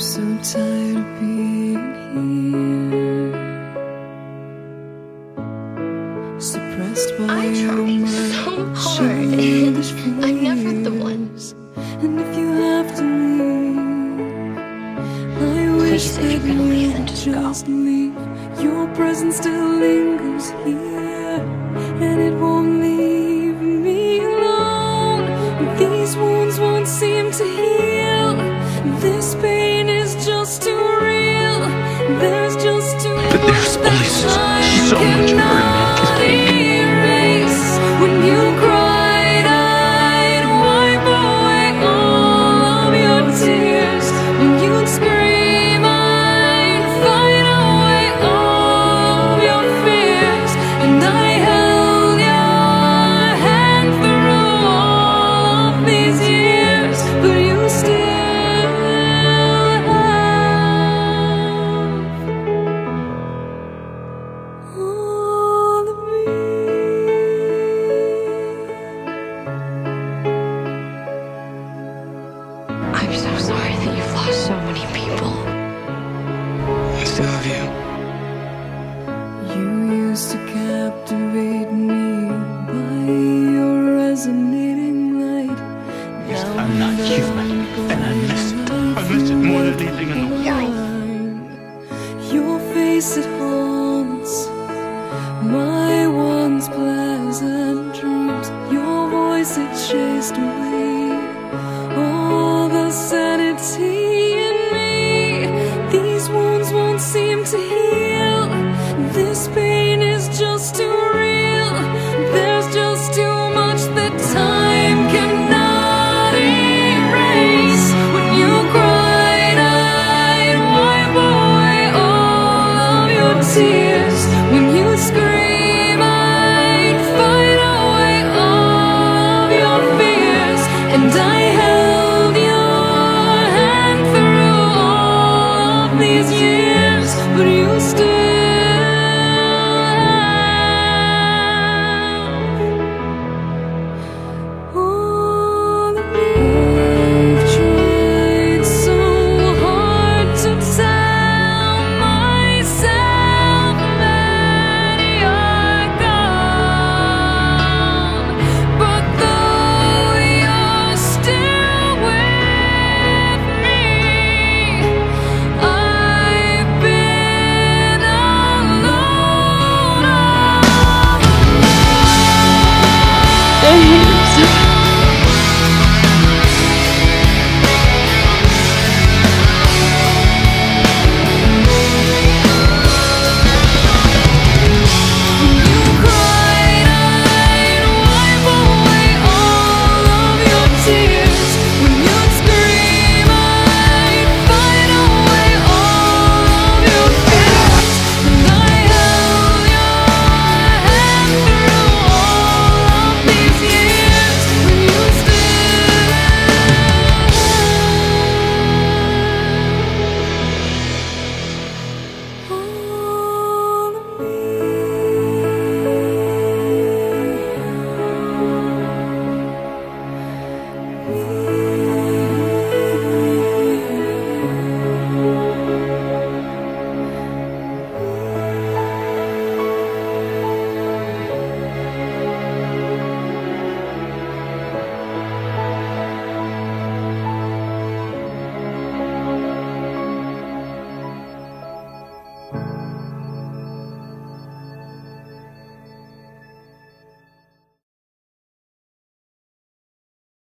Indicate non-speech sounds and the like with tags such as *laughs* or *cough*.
so tired of being here. Suppressed by I tried so hard, and *laughs* I'm never the one. And if you have to leave, I wish Please, if you're gonna leave, then would just go. leave. Your presence still lingers here, and it won't leave me alone. These wounds won't seem to heal. But there's only that so much hurt I still love you. You used to captivate me by your resonating light. Now I'm not human, and I miss it. I miss it more than anything in the world. world. Your face it haunts my once pleasant dreams. Your voice it chased away these years, but you still